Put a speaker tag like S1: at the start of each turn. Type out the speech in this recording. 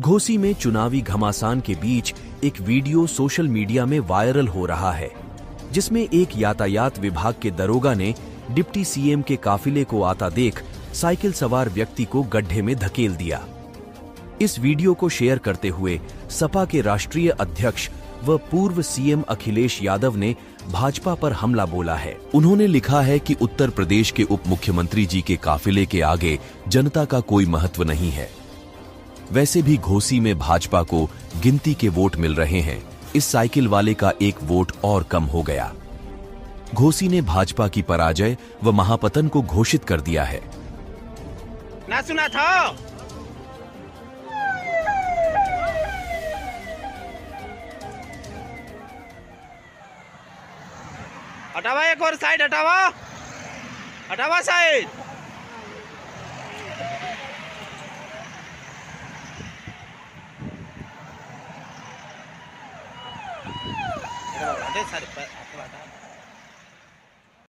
S1: घोसी में चुनावी घमासान के बीच एक वीडियो सोशल मीडिया में वायरल हो रहा है, जिसमें एक यातायात विभाग के दरोगा ने डिप्टी सीएम के काफिले को आता देख साइकिल सवार व्यक्ति को गड्ढे में धकेल दिया। इस वीडियो को शेयर करते हुए सपा के राष्ट्रीय अध्यक्ष व पूर्व सीएम अखिलेश यादव ने भाजपा पर हमला बोला है। उन्होंने लिखा है कि उत्तर प्रदेश के उप मुख्यमंत्री जी के काफिले के आगे जनता का कोई महत्व नहीं है। वैसे भी घोसी में भाजपा को गिनती के वोट मिल रहे हैं। इस साइकिल वाले का एक वोट और कम हो गया। घोसी ने भाजपा की पराजय व महापतन को घोषित कर दिया है।
S2: ना सुना था। हटावा एक और साइड हटावा हटावा साइड అంటే సరే